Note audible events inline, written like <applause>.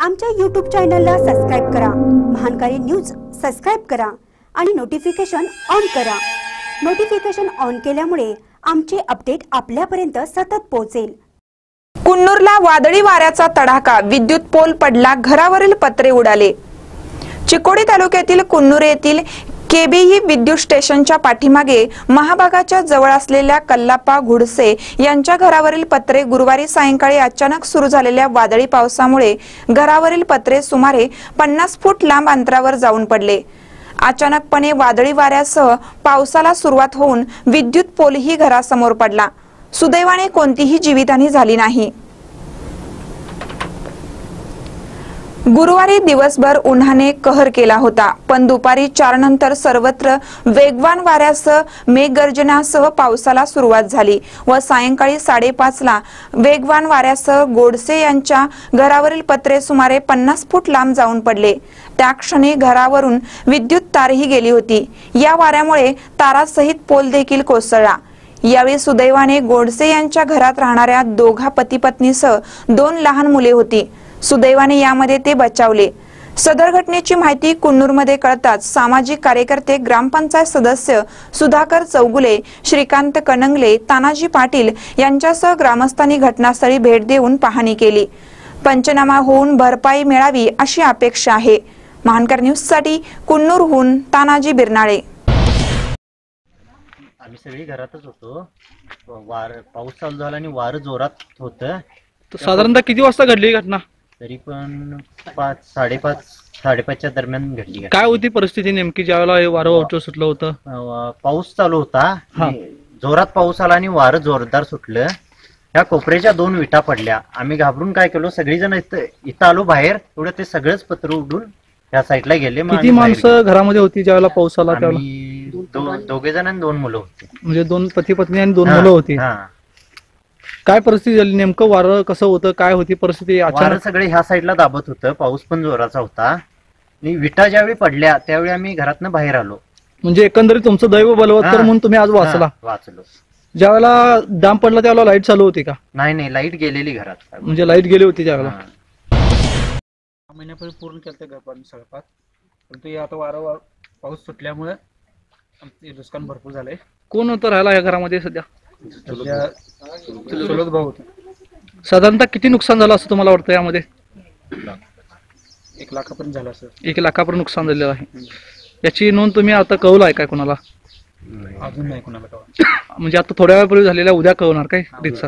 आमच्या यूट्यूब चॅनलला सबस्क्राईब करा. महानकारी न्यूज सबस्क्राईब करा आणि नोटिफिकेशन ऑन करा. नोटिफिकेशन ऑन केल्यामुळे आमचे अपडेट आपल्यापर्यंत सतत पोहोचेल. कुन्नूरला वादळी वाऱ्याचा तडाखा. विद्युत पोल पडला. घरावरील पत्रे उडाले. चिकोडी तालुक्यातील कुन्नूर येथील केबीई विद्युत स्टेशनच्या पाठीमागे महाभागाच्या जवळ असलेल्या कल्लाप्पा घुडसे यांच्या घरावरील पत्रे गुरुवारी सायंकाळी अचानक सुरू झालेल्या वादळी पावसामुळे घरावरील पत्रे सुमारे पन्नास फूट लांब अंतरावर जाऊन पडले. अचानकपणे वादळी वाऱ्यासह पावसाला सुरुवात होऊन विद्युत पोलही घरासमोर पडला. सुदैवाने कोणतीही जीवितहानी झाली नाही. गुरुवारी दिवसभर उन्हाने कहर केला होता पण दुपारी चार नंतर सर्वत्र वेगवान वाऱ्यासह मेघगर्जनासह पावसाला सुरुवात झाली व सायंकाळी साडेपाच ला वेगवान वाऱ्यासह गोडसे यांच्या घरावरील पत्रे सुमारे पन्नास फूट लांब जाऊन पडले. त्या क्षणी घरावरून विद्युत तारही गेली होती. या वाऱ्यामुळे तारासहित पोल देखील कोसळला. यावेळी सुदैवाने गोडसे यांच्या घरात राहणाऱ्या दोघा पती पत्नीसह दोन लहान मुले होती. सुदैवाने यामध्ये ते बचावले. सदर घटनेची माहिती कुन्नूरमध्ये कळताच सामाजिक कार्यकर्ते ग्रामपंचायत सदस्य सुधाकर चौगुले श्रीकांत कनंगले तानाजी पाटील यांच्यासह ग्रामस्थांनी घटनास्थळी भेट देऊन पाहणी केली. पंचनामा होऊन भरपाई मिळावी अशी अपेक्षा आहे. महानकर न्यूजसाठी कुन्नूरहून तानाजी बिरनाळे. आम्ही सगळी घरातच होतो. वार पाऊस चालू झाला आणि वारं जोरात होतं. साधारणतः किती वाजता घडली घटना? तरी पण पाच साडेपाच साडेपाचच्या दरम्यान घडली. काय होती परिस्थिती नेमकी ज्यावेळेला हे वारं वावटं सुटलं होतं? अं, पाऊस चालू होता. हा. जोरात पाऊस आला आणि वारं जोरदार सुटलं. या कोपऱ्याच्या दोन विटा पडल्या. आम्ही घाबरून काय केलो? सगळीजण इथं इथं आलो बाहेर. एवढं ते सगळंच पत्र उडून या साईडला गेले मग किती आम्ही बाहेर माणसं घरामध्ये होती ज्यावेळेला पाऊस आला गेलो. त्यावेळेला? आम्ही दो- दोघे जण आणि दोन मुलं होती. म्हणजे दोन पती पत्नी आणि दोन हा, मुलं होती. हा. काय परिस्थिती झाली? नेमकं वारं कसं होतं? काय होती परिस्थिती? वारं अचानक सगळे ह्या साईडला दाबत होतं. पाऊस पण जोराचा होता. आणि विटा ज्यावेळी पडल्या त्यावेळी आम्ही घरातनं बाहेर आलो. म्हणजे एकंदरीत तुमचं दैव बलवत्तर हा. म्हणून तुम्ही आज वाचला. हा, वाचलो. ज्यावेळेला डाम पडला त्यावेळेला लाइट चालू होती का? नाही नाही लाइट गेलेली घरात. म्हणजे लाइट गेली होती त्यावेळेला. हा. सहा महिन्यापूर्वी पूर्ण केलं घर बांधून सगळपात परंतु हे आता वारं वा- पाऊस सुटल्यामुळे आमचे नुकसान भरपूर झालंय. कोण होतं राहायला या घरामध्ये सध्या? चुलत भाऊ. होते. साधारणतः किती नुकसान झालं असं तुम्हाला वाटतं यामध्ये? एक लाखापर्यंत झालं असं. एक लाखापर्यंत नुकसान झालेलं आहे. याची नोंद तुम्ही आता कळवलं आहे काय कोणाला? अजून नाही कुणाला <coughs> म्हणजे आता थोड्या वेळापूर्वी झालेल्या उद्या कळवणार काय? सर